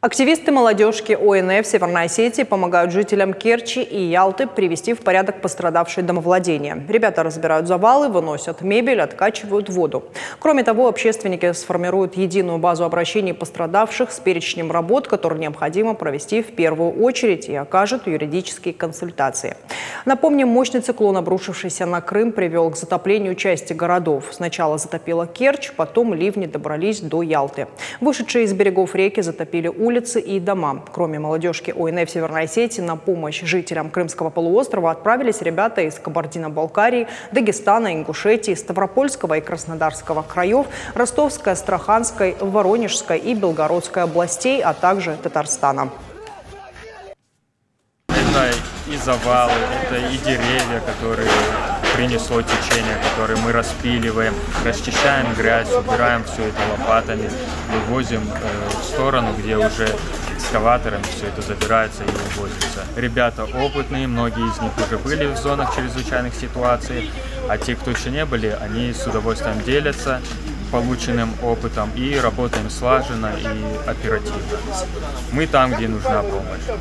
Активисты молодежки ОНФ Северной Осетии помогают жителям Керчи и Ялты привести в порядок пострадавшие домовладения. Ребята разбирают завалы, выносят мебель, откачивают воду. Кроме того, общественники сформируют единую базу обращений пострадавших с перечнем работ, которые необходимо провести в первую очередь и окажут юридические консультации. Напомним, мощный циклон, обрушившийся на Крым, привел к затоплению части городов. Сначала затопило Керчь, потом ливни добрались до Ялты. Вышедшие из берегов реки затопили улицы улицы и дома. Кроме молодежки ОНФ Северной Осетии на помощь жителям Крымского полуострова отправились ребята из Кабардино-Балкарии, Дагестана, Ингушетии, Ставропольского и Краснодарского краев, Ростовской, Астраханской, Воронежской и Белгородской областей, а также Татарстана. И завалы, это и деревья, которые принесло течение, которые мы распиливаем, расчищаем грязь, убираем все это лопатами, вывозим э, в сторону, где уже экскаваторами все это забирается и вывозится. Ребята опытные, многие из них уже были в зонах чрезвычайных ситуаций, а те, кто еще не были, они с удовольствием делятся полученным опытом и работаем слаженно и оперативно. Мы там, где нужна помощь.